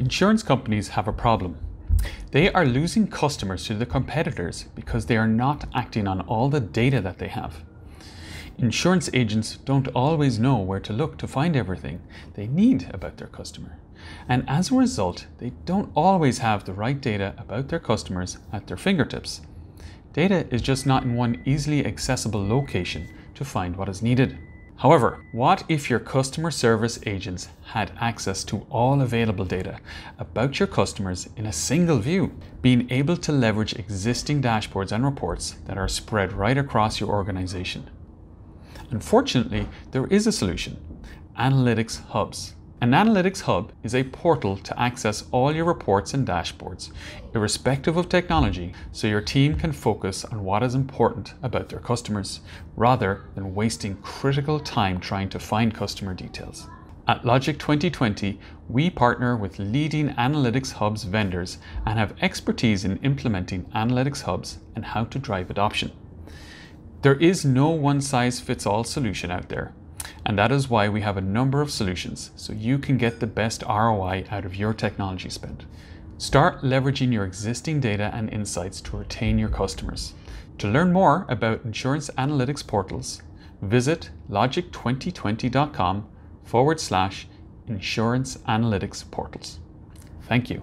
Insurance companies have a problem. They are losing customers to the competitors because they are not acting on all the data that they have. Insurance agents don't always know where to look to find everything they need about their customer. And as a result, they don't always have the right data about their customers at their fingertips. Data is just not in one easily accessible location to find what is needed. However, what if your customer service agents had access to all available data about your customers in a single view, being able to leverage existing dashboards and reports that are spread right across your organization? Unfortunately, there is a solution Analytics Hubs. An Analytics Hub is a portal to access all your reports and dashboards, irrespective of technology, so your team can focus on what is important about their customers, rather than wasting critical time trying to find customer details. At Logic20/20, we partner with leading Analytics Hubs vendors and have expertise in implementing Analytics Hubs and how to drive adoption. There is no one size fits all solution out there, and that is why we have a number of solutions so you can get the best ROI out of your technology spend. Start leveraging your existing data and insights to retain your customers. To learn more about insurance analytics portals, visit logic2020.com forward slash insurance analytics portals. Thank you.